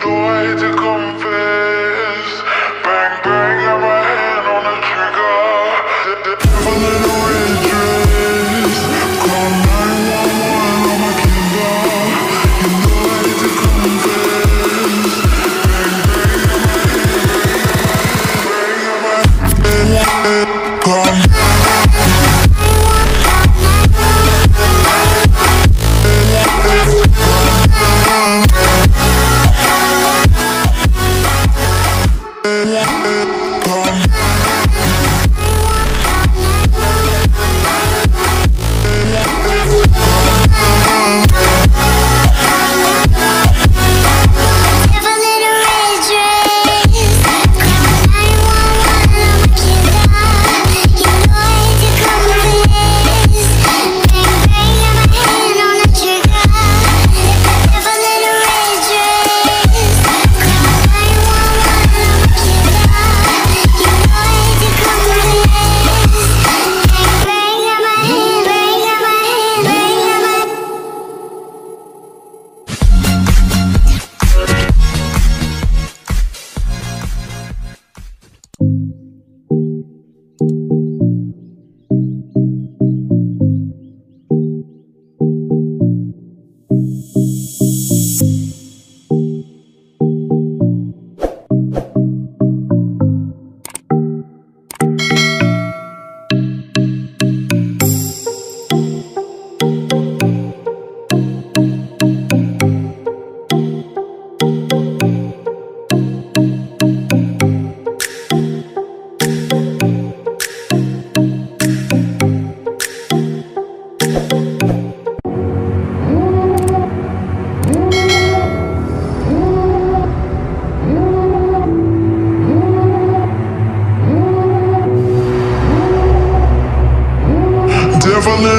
klar, hindurch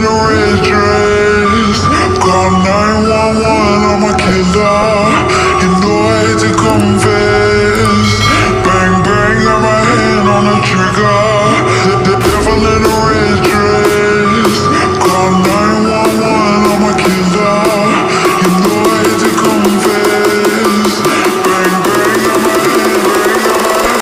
in a red dress. Call 911, I'm a killer. You know I had to confess